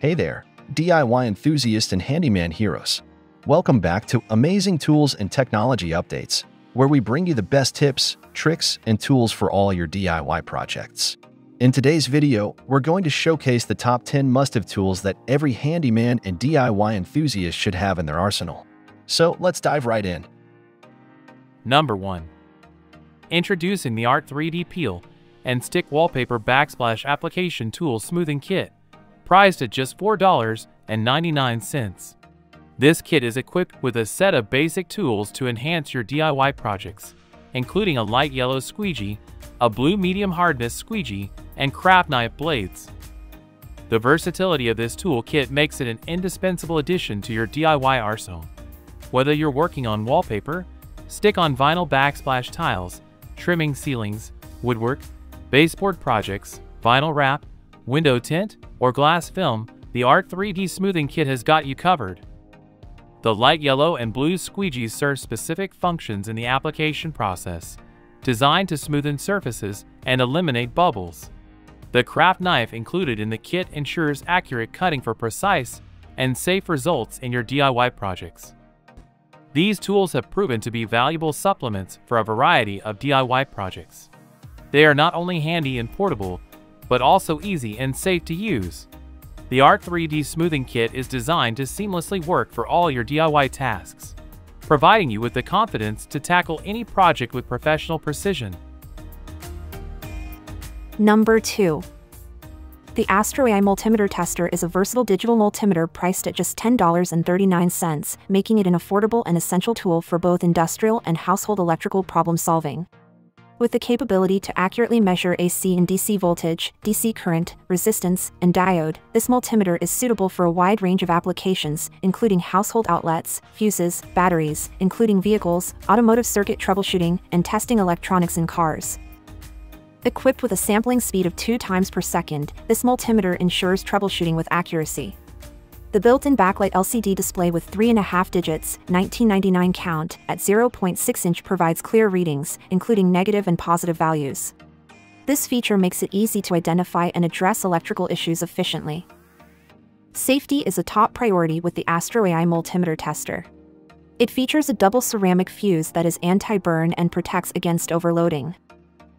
Hey there, DIY enthusiasts and handyman heroes. Welcome back to Amazing Tools and Technology Updates, where we bring you the best tips, tricks, and tools for all your DIY projects. In today's video, we're going to showcase the top 10 must-have tools that every handyman and DIY enthusiast should have in their arsenal. So let's dive right in. Number 1. Introducing the Art 3D Peel and Stick Wallpaper Backsplash Application Tool Smoothing Kit priced at just $4.99. This kit is equipped with a set of basic tools to enhance your DIY projects, including a light yellow squeegee, a blue medium hardness squeegee, and craft knife blades. The versatility of this tool kit makes it an indispensable addition to your DIY arsenal. Whether you're working on wallpaper, stick-on vinyl backsplash tiles, trimming ceilings, woodwork, baseboard projects, vinyl wrap, window tint, or glass film, the Art 3D Smoothing Kit has got you covered. The light yellow and blue squeegees serve specific functions in the application process, designed to smoothen surfaces and eliminate bubbles. The craft knife included in the kit ensures accurate cutting for precise and safe results in your DIY projects. These tools have proven to be valuable supplements for a variety of DIY projects. They are not only handy and portable, but also easy and safe to use. The Art 3D Smoothing Kit is designed to seamlessly work for all your DIY tasks, providing you with the confidence to tackle any project with professional precision. Number 2. The Astro AI Multimeter Tester is a versatile digital multimeter priced at just $10.39, making it an affordable and essential tool for both industrial and household electrical problem solving. With the capability to accurately measure AC and DC voltage, DC current, resistance, and diode, this multimeter is suitable for a wide range of applications, including household outlets, fuses, batteries, including vehicles, automotive circuit troubleshooting, and testing electronics in cars. Equipped with a sampling speed of 2 times per second, this multimeter ensures troubleshooting with accuracy. The built-in backlight LCD display with 3.5 digits, 1999 count, at 0.6 inch provides clear readings, including negative and positive values. This feature makes it easy to identify and address electrical issues efficiently. Safety is a top priority with the Astro AI multimeter tester. It features a double ceramic fuse that is anti-burn and protects against overloading.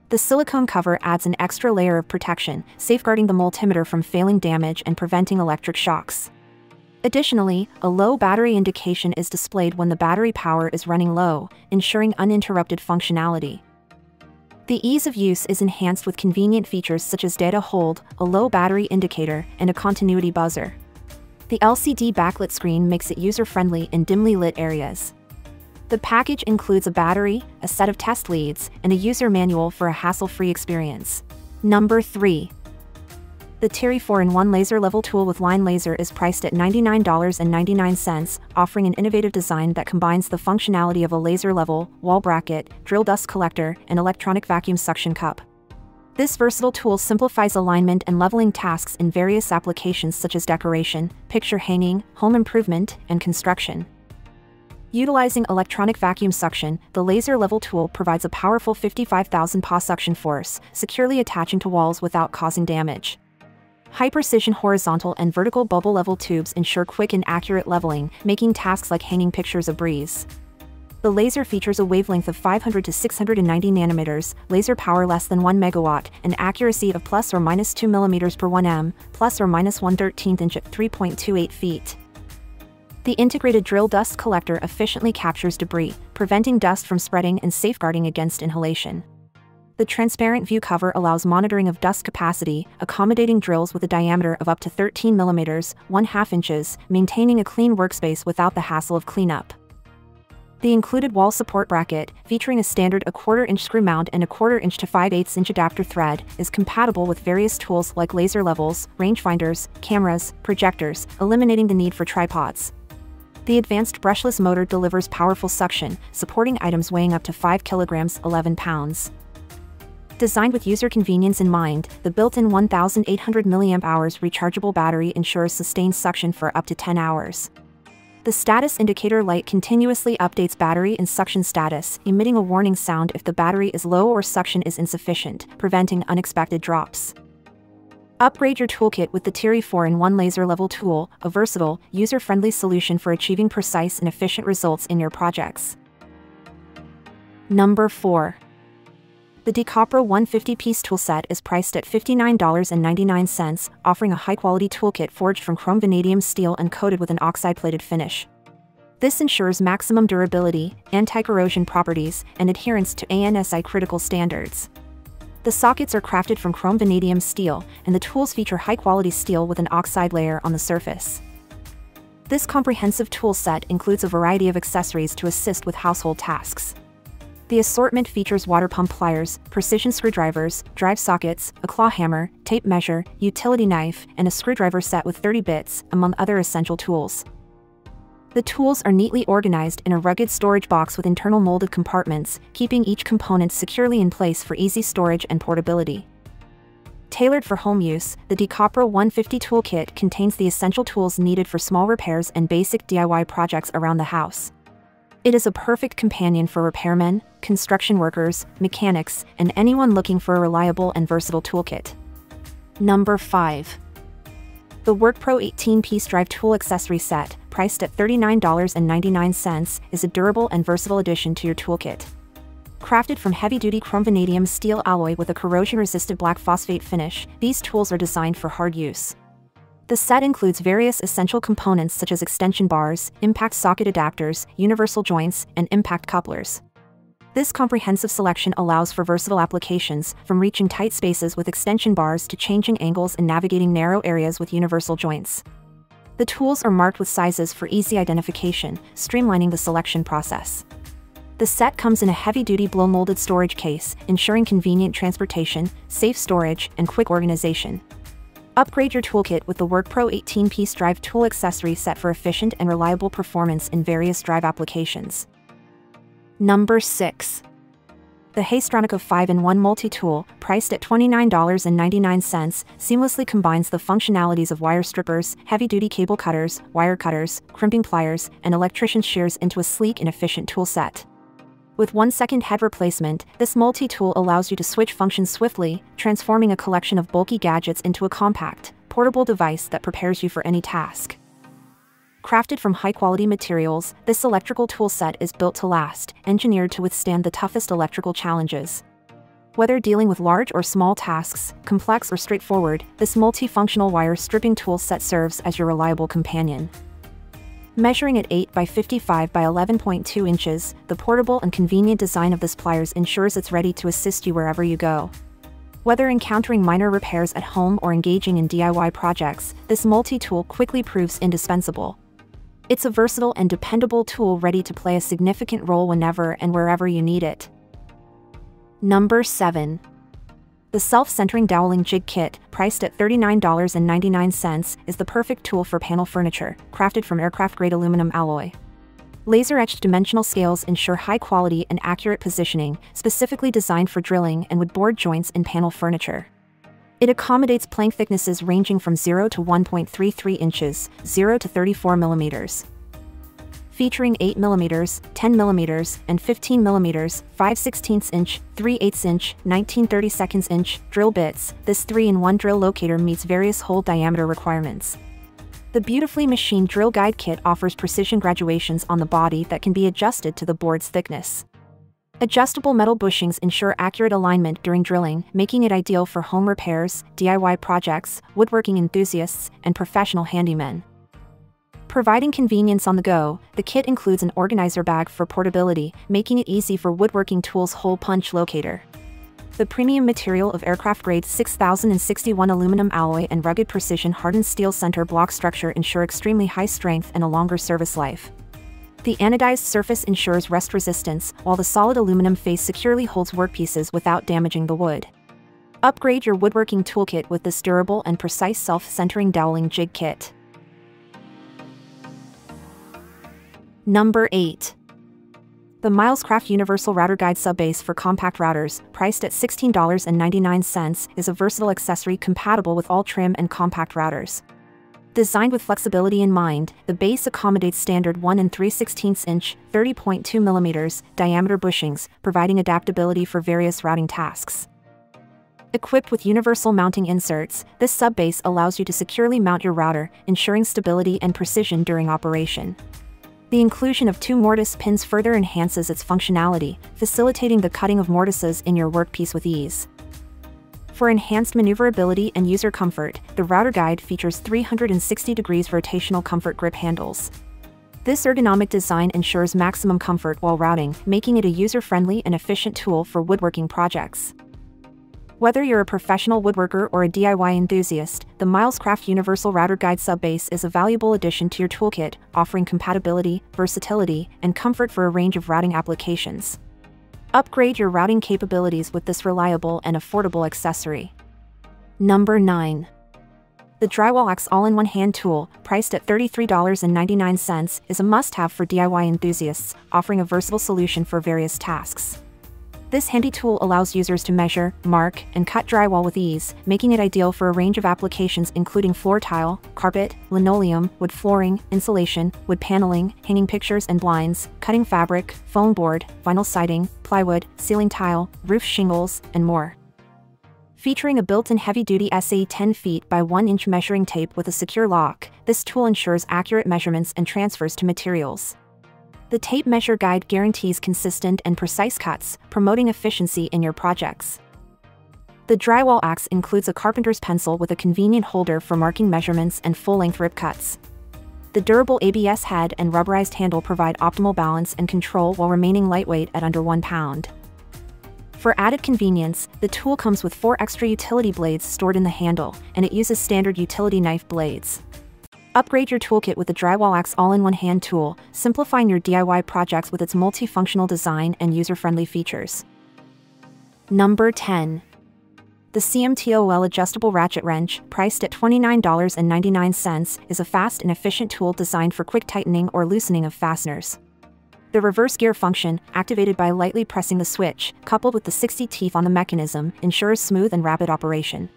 The silicone cover adds an extra layer of protection, safeguarding the multimeter from failing damage and preventing electric shocks. Additionally, a low battery indication is displayed when the battery power is running low, ensuring uninterrupted functionality. The ease of use is enhanced with convenient features such as data hold, a low battery indicator, and a continuity buzzer. The LCD backlit screen makes it user-friendly in dimly lit areas. The package includes a battery, a set of test leads, and a user manual for a hassle-free experience. Number 3. The Tyrry 4-in-1 laser level tool with line laser is priced at $99.99, offering an innovative design that combines the functionality of a laser level, wall bracket, drill dust collector, and electronic vacuum suction cup. This versatile tool simplifies alignment and leveling tasks in various applications such as decoration, picture hanging, home improvement, and construction. Utilizing electronic vacuum suction, the laser level tool provides a powerful 55,000 PA suction force, securely attaching to walls without causing damage. High-precision horizontal and vertical bubble level tubes ensure quick and accurate leveling, making tasks like hanging pictures a breeze. The laser features a wavelength of 500 to 690 nanometers, laser power less than 1 megawatt, and accuracy of plus or minus 2 millimeters per 1 m, plus or minus 1 13th inch at 3.28 feet. The integrated drill dust collector efficiently captures debris, preventing dust from spreading and safeguarding against inhalation. The transparent view cover allows monitoring of dust capacity, accommodating drills with a diameter of up to 13 mm, 1 2 inches, maintaining a clean workspace without the hassle of cleanup. The included wall support bracket, featuring a standard a quarter inch screw mount and a quarter inch to 5 8 inch adapter thread, is compatible with various tools like laser levels, rangefinders, cameras, projectors, eliminating the need for tripods. The advanced brushless motor delivers powerful suction, supporting items weighing up to 5 kilograms 11 pounds. Designed with user convenience in mind, the built-in 1800 mAh rechargeable battery ensures sustained suction for up to 10 hours. The status indicator light continuously updates battery and suction status, emitting a warning sound if the battery is low or suction is insufficient, preventing unexpected drops. Upgrade your toolkit with the Tyrry 4-in-1 laser level tool, a versatile, user-friendly solution for achieving precise and efficient results in your projects. Number 4. The DEKOPRO 150-piece toolset is priced at $59.99, offering a high-quality toolkit forged from chrome vanadium steel and coated with an oxide-plated finish. This ensures maximum durability, anti-corrosion properties, and adherence to ANSI critical standards. The sockets are crafted from chrome vanadium steel, and the tools feature high-quality steel with an oxide layer on the surface. This comprehensive tool set includes a variety of accessories to assist with household tasks. The assortment features water pump pliers, precision screwdrivers, drive sockets, a claw hammer, tape measure, utility knife, and a screwdriver set with 30 bits, among other essential tools. The tools are neatly organized in a rugged storage box with internal molded compartments, keeping each component securely in place for easy storage and portability. Tailored for home use, the DEKOPRO 150 toolkit contains the essential tools needed for small repairs and basic DIY projects around the house. It is a perfect companion for repairmen, construction workers, mechanics, and anyone looking for a reliable and versatile toolkit. Number 5. The WorkPro 18-piece drive tool accessory set, priced at $39.99, is a durable and versatile addition to your toolkit. Crafted from heavy-duty chrome vanadium steel alloy with a corrosion-resistant black phosphate finish, these tools are designed for hard use. The set includes various essential components such as extension bars, impact socket adapters, universal joints, and impact couplers. This comprehensive selection allows for versatile applications, from reaching tight spaces with extension bars to changing angles and navigating narrow areas with universal joints. The tools are marked with sizes for easy identification, streamlining the selection process. The set comes in a heavy-duty blow-molded storage case, ensuring convenient transportation, safe storage, and quick organization. Upgrade your toolkit with the WorkPro 18-piece drive tool accessory set for efficient and reliable performance in various drive applications. Number 6. The Haystronic 5-in-1 multi-tool, priced at $29.99, seamlessly combines the functionalities of wire strippers, heavy-duty cable cutters, wire cutters, crimping pliers, and electrician shears into a sleek and efficient tool set. With one-second head replacement, this multi-tool allows you to switch functions swiftly, transforming a collection of bulky gadgets into a compact, portable device that prepares you for any task. Crafted from high-quality materials, this electrical toolset is built to last, engineered to withstand the toughest electrical challenges. Whether dealing with large or small tasks, complex or straightforward, this multifunctional wire stripping tool set serves as your reliable companion. Measuring at 8 by 55 by 11.2 inches, the portable and convenient design of this pliers ensures it's ready to assist you wherever you go. Whether encountering minor repairs at home or engaging in DIY projects, this multi-tool quickly proves indispensable. It's a versatile and dependable tool ready to play a significant role whenever and wherever you need it. Number 7. The self-centering doweling jig kit, priced at $39.99, is the perfect tool for panel furniture, crafted from aircraft-grade aluminum alloy. Laser-etched dimensional scales ensure high quality and accurate positioning, specifically designed for drilling and wood board joints in panel furniture. It accommodates plank thicknesses ranging from 0 to 1.33 inches, 0 to 34 millimeters. Featuring 8 millimeters, 10 millimeters, and 15 millimeters, 5 16 inch, 3 8 inch, 19 30 seconds inch drill bits, this 3-in-1 drill locator meets various hole diameter requirements. The beautifully machined drill guide kit offers precision graduations on the body that can be adjusted to the board's thickness. Adjustable metal bushings ensure accurate alignment during drilling, making it ideal for home repairs, DIY projects, woodworking enthusiasts, and professional handymen. Providing convenience on the go, the kit includes an organizer bag for portability, making it easy for woodworking tools hole punch locator. The premium material of aircraft-grade 6061 aluminum alloy and rugged precision hardened steel center block structure ensure extremely high strength and a longer service life. The anodized surface ensures rust resistance, while the solid aluminum face securely holds workpieces without damaging the wood. Upgrade your woodworking toolkit with this durable and precise self-centering doweling jig kit. Number 8. The Milescraft Universal Router Guide Subbase for compact routers, priced at $16.99, is a versatile accessory compatible with all trim and compact routers. Designed with flexibility in mind, the base accommodates standard 1 and 3 16 inch, 30.2 mm diameter bushings, providing adaptability for various routing tasks. Equipped with universal mounting inserts, this subbase allows you to securely mount your router, ensuring stability and precision during operation. The inclusion of two mortise pins further enhances its functionality, facilitating the cutting of mortises in your workpiece with ease. For enhanced maneuverability and user comfort, the router guide features 360 degrees rotational comfort grip handles. This ergonomic design ensures maximum comfort while routing, making it a user-friendly and efficient tool for woodworking projects. Whether you're a professional woodworker or a DIY enthusiast, the Milescraft Universal Router Guide Subbase is a valuable addition to your toolkit, offering compatibility, versatility, and comfort for a range of routing applications. Upgrade your routing capabilities with this reliable and affordable accessory. Number 9. The Drywall Axe all-in-one hand tool, priced at $33.99, is a must-have for DIY enthusiasts, offering a versatile solution for various tasks. This handy tool allows users to measure, mark, and cut drywall with ease, making it ideal for a range of applications including floor tile, carpet, linoleum, wood flooring, insulation, wood paneling, hanging pictures and blinds, cutting fabric, foam board, vinyl siding, plywood, ceiling tile, roof shingles, and more. Featuring a built-in heavy-duty SAE 10 feet by 1 inch measuring tape with a secure lock, this tool ensures accurate measurements and transfers to materials. The tape measure guide guarantees consistent and precise cuts, promoting efficiency in your projects. The drywall axe includes a carpenter's pencil with a convenient holder for marking measurements and full-length rip cuts. The durable ABS head and rubberized handle provide optimal balance and control while remaining lightweight at under 1 pound. For added convenience, the tool comes with four extra utility blades stored in the handle, and it uses standard utility knife blades. Upgrade your toolkit with the Drywall Axe all-in-one hand tool, simplifying your DIY projects with its multifunctional design and user-friendly features. Number 10. The CMTOL adjustable ratchet wrench, priced at $29.99, is a fast and efficient tool designed for quick tightening or loosening of fasteners. The reverse gear function, activated by lightly pressing the switch, coupled with the 60 teeth on the mechanism, ensures smooth and rapid operation.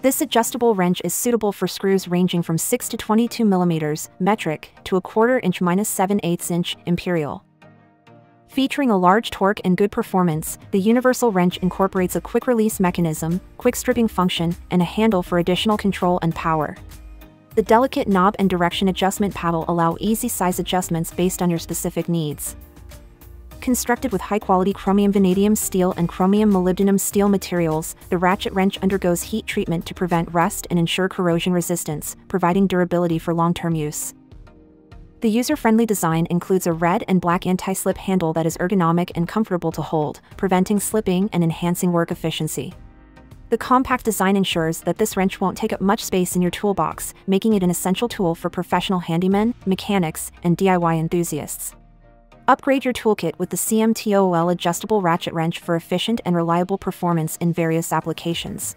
This adjustable wrench is suitable for screws ranging from 6 to 22 mm metric to a quarter inch minus 7 8 inch imperial. Featuring a large torque and good performance, the universal wrench incorporates a quick release mechanism, quick stripping function, and a handle for additional control and power. The delicate knob and direction adjustment paddle allow easy size adjustments based on your specific needs. Constructed with high-quality chromium vanadium steel and chromium molybdenum steel materials, the ratchet wrench undergoes heat treatment to prevent rust and ensure corrosion resistance, providing durability for long-term use. The user-friendly design includes a red and black anti-slip handle that is ergonomic and comfortable to hold, preventing slipping and enhancing work efficiency. The compact design ensures that this wrench won't take up much space in your toolbox, making it an essential tool for professional handymen, mechanics, and DIY enthusiasts. Upgrade your toolkit with the CMTOL adjustable ratchet wrench for efficient and reliable performance in various applications.